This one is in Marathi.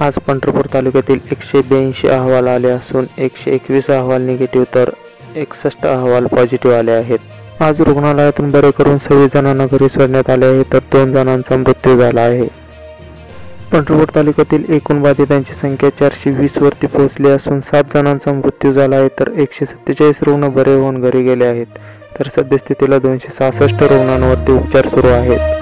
आज पंढरपूर तालुक्यातील एकशे ब्याऐंशी अहवाल आले असून एकशे एकवीस अहवाल निगेटिव्ह तर एकसष्ट अहवाल पॉझिटिव्ह आले आहेत. आज रुग्णालयातून बरे करून सव्वीस जणांना घरी सोडण्यात आले आहे तर दोन जणांचा मृत्यू झाला आहे. पंढरपूर तालुक्यातील एकूण बाधितांची संख्या चारशे वीस वरती पोहोचली असून सात जणांचा मृत्यू झाला आहे तर एकशे सत्तेचाळीस रुग्ण बरे होऊन घरी गेले आहेत. तर सद्यस्थितीला दोनशे सहासष्ट रुग्णांवरती उपचार सुरू आहेत.